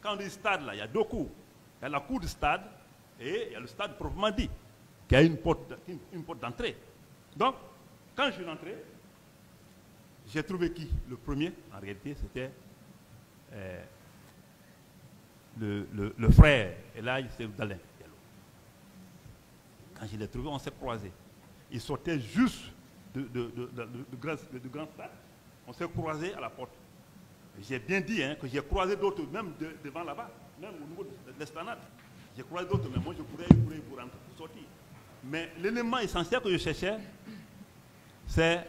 quand on dit stade, là, il y a deux cours. Il y a la cour du stade et il y a le stade proprement dit, qui a une porte, d'entrée. Donc, quand je suis rentré, j'ai trouvé qui? Le premier, en réalité, c'était euh, le, le, le frère Elage Dalin. Quand je l'ai trouvé, on s'est croisés. Il sortait juste de grand, grand stade. On s'est croisés à la porte. J'ai bien dit hein, que j'ai croisé d'autres, même devant là-bas, même au niveau de l'esplanade. J'ai croisé d'autres, mais moi je pourrais, je pourrais vous rentrer, pour sortir. Mais l'élément essentiel que je cherchais, c'est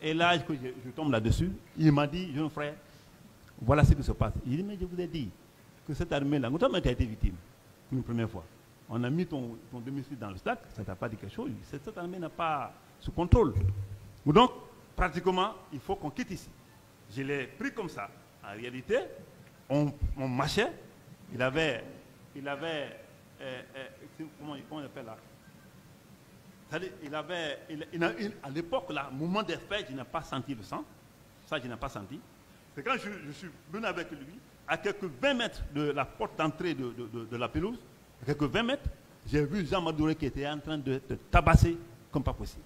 et là que je, tombe là-dessus. Il m'a dit, jeune frère, voilà ce qui se passe. Il dit, mais je vous ai dit que cette armée-là, tu as été victime une première fois. On a mis ton, ton domicile dans le stade, ça t'a pas dit quelque chose. Cette armée n'a pas ce contrôle. Donc, pratiquement, il faut qu'on quitte ici. Je l'ai pris comme ça. En réalité, on, on marchait. Il avait, il avait, euh, euh, comment, on appelle là? Il avait, il, a, à l'époque, là, moment des fêtes, je n'ai pas senti le sang. Ça, je n'ai pas senti. C'est quand je, suis venu avec lui, à quelques 20 mètres de la porte d'entrée de, de, de, de, la pelouse, à quelques 20 mètres, j'ai vu Jean Madouré qui était en train de, tabasser comme pas possible.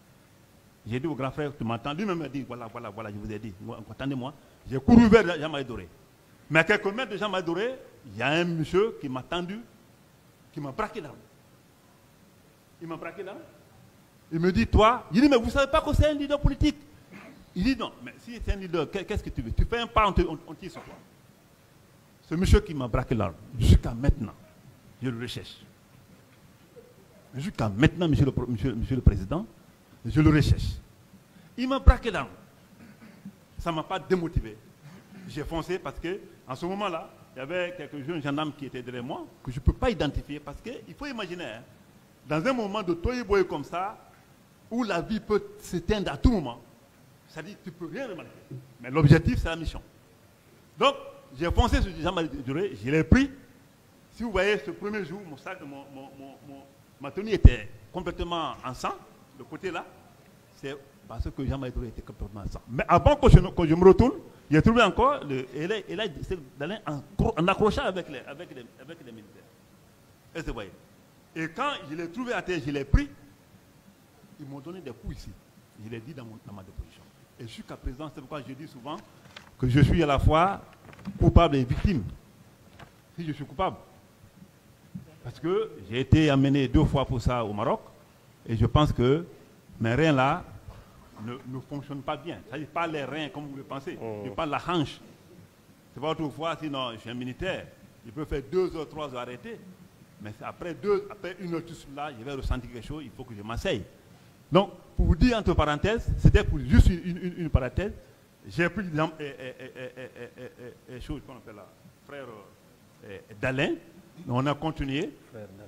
J'ai dit au grand frère, tu m'entends? Lui-même m'a dit, voilà, voilà, voilà, je vous ai dit, attendez-moi. J'ai couru vers Jean Madouré. Mais à quelques mètres de Jean Madouré, il y a un monsieur qui m'a tendu, qui m'a braqué l'arme. Il m'a braqué l'arme. Il me dit, toi, il dit, mais vous ne savez pas que c'est un leader politique? Il dit, non, mais si c'est un leader, qu'est-ce que tu veux? Tu fais un pas, on, on, tire sur toi. Ce monsieur qui m'a braqué l'arme, jusqu'à maintenant, je le recherche. Jusqu'à maintenant, monsieur le, monsieur le Président, je le recherche. Il m'a braqué l'arme. Ça ne m'a pas démotivé. J'ai foncé parce que, en ce moment-là, il y avait quelques jeunes gendarmes qui étaient derrière moi que je ne peux pas identifier parce qu'il faut imaginer, hein, dans un moment de toye comme ça, où la vie peut s'éteindre à tout moment, c'est-à-dire que tu ne peux rien remarquer. Mais l'objectif, c'est la mission. Donc, j'ai foncé sur Jean Duré, je l'ai pris. Si vous voyez ce premier jour, mon sac, mon, mon, ma tenue était complètement en sang, le côté là, c'est parce que Jean Duré était complètement en sang. Mais avant que je, me retourne, j'ai trouvé encore, le, et là, et là d'aller en, accrochant avec les, avec, les, avec les militaires. Voyez? Et quand je l'ai trouvé à terre, je l'ai pris, ils m'ont donné des coups ici. Je l'ai dit dans, dans ma déposition. Et jusqu'à présent, c'est pourquoi je dis souvent que je suis à la fois coupable et victime. Si je suis coupable. Parce que j'ai été amené deux fois pour ça au Maroc. Et je pense que mes reins là ne, ne fonctionnent pas bien. C'est-à-dire pas les reins comme vous le pensez. Oh. Je parle la hanche. C'est pas autrefois, sinon je suis un militaire. Je peux faire deux heures, trois heures arrêté. Mais après, deux, après une heure tout là, je vais ressentir quelque chose, il faut que je m'asseye. Donc, pour vous dire entre parenthèses, c'était pour juste une, une, une parenthèse. J'ai pris l'exemple, eh, eh, chose qu'on appelle là, frère d'Alain. On a continué.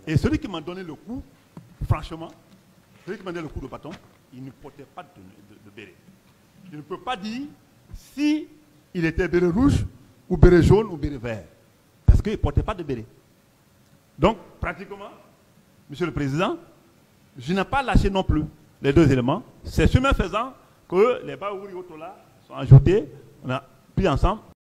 Et celui qui m'a donné le coup, franchement, celui qui donné le coup de bâton, il ne portait pas de, de, de béret. Je ne peux pas dire si il était béret rouge, ou béret jaune, ou béret vert. Parce qu'il ne portait pas de béret. Donc, pratiquement, Monsieur le Président, je n'ai pas lâché non plus les deux éléments. C'est chemin faisant que les Baouri Otola sont ajoutés. On a pris ensemble